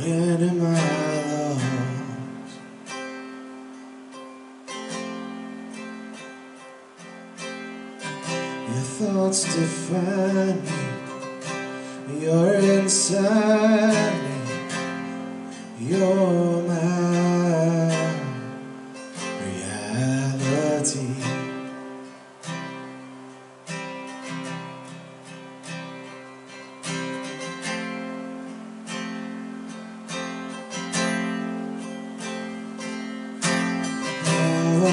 Where am I? Your thoughts define me. You're inside me. You're I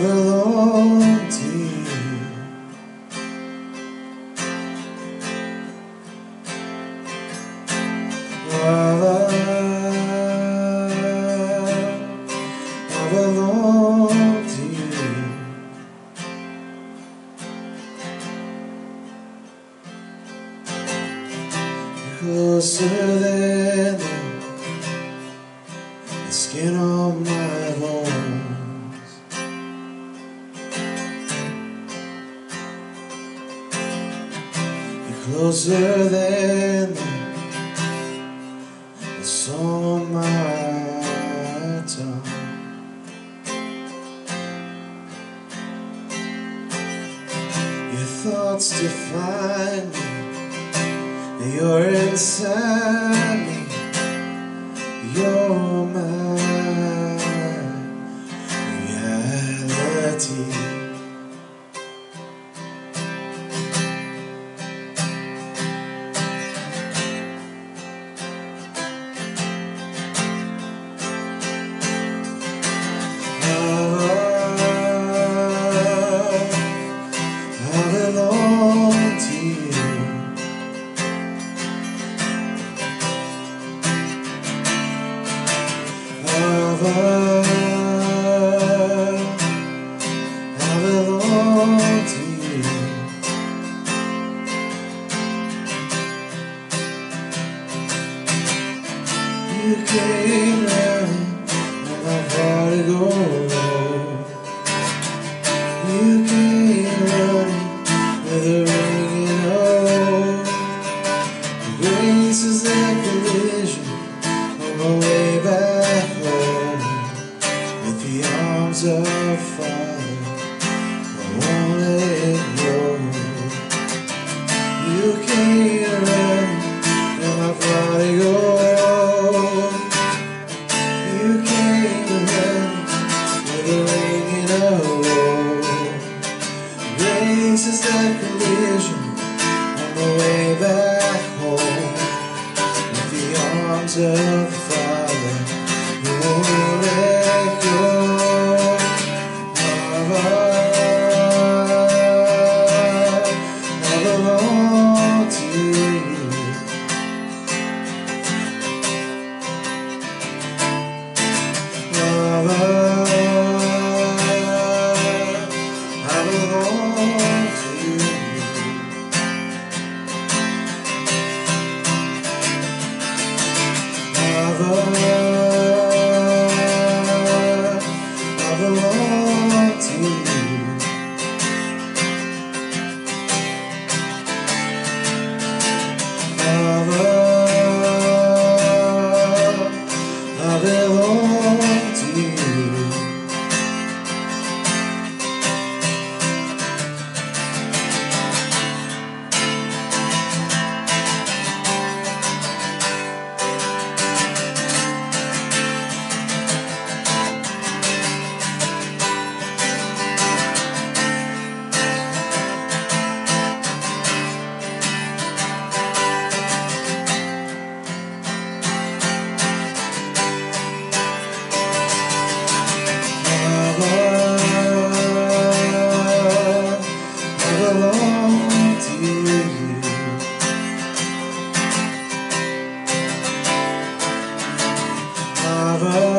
belong to you. I belong to you. Closer than skin on my bones. You're closer than the song on my tongue. Your thoughts define me. You're inside me. You're my reality. You. Came running when I fought to go. You from my prodigal. You came with a collision on the way back home with the arms of To you. I